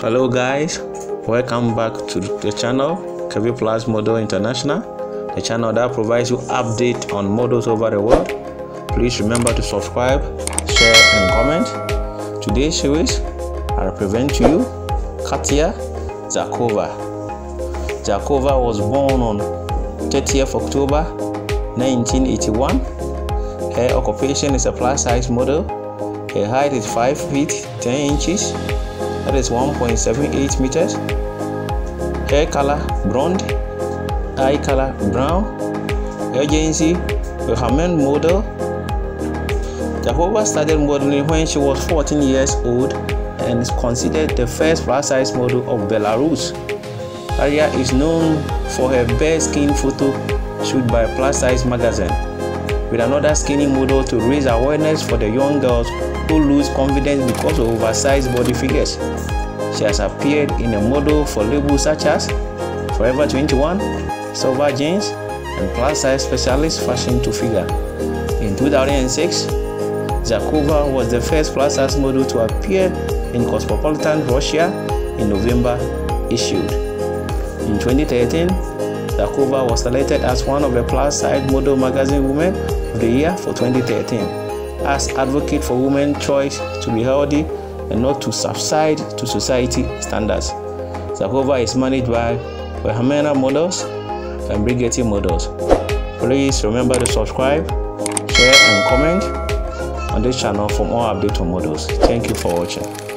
hello guys. Welcome back to the channel Curvy Plus Model International the channel that provides you update on models over the world. Please remember to subscribe share and comment. Today's series I represent to you Katya Zharkova. Zharkova was born on 30th October 1981 her occupation is a plus size model. Her height is 5 feet 10 inches that is 1.78 meters. Hair color blonde eye color brown. Agency Mohammed model. Zharkova started modeling when she was 14 years old and is considered the first plus size model of Belarus. Aria is known for her bare skin photo shoot by Plus Size magazine, with another skinny model to raise awareness for the young girls who lose confidence because of oversized body figures. She has appeared in a model for labels such as Forever 21, Silver Jeans, and Plus Size Specialist Fashion to Figure. In 2006, Zharkova was the first plus size model to appear in Cosmopolitan Russia in November issued. In 2013, Zharkova was selected as one of the plus size model magazine women of the year for 2013 as advocate for women's choice to be healthy and not to subside to society standards. Zharkova is managed by Wilhelmina Models and Brigetti Models. Please remember to subscribe, share and comment on this channel for more updates on models. Thank you for watching.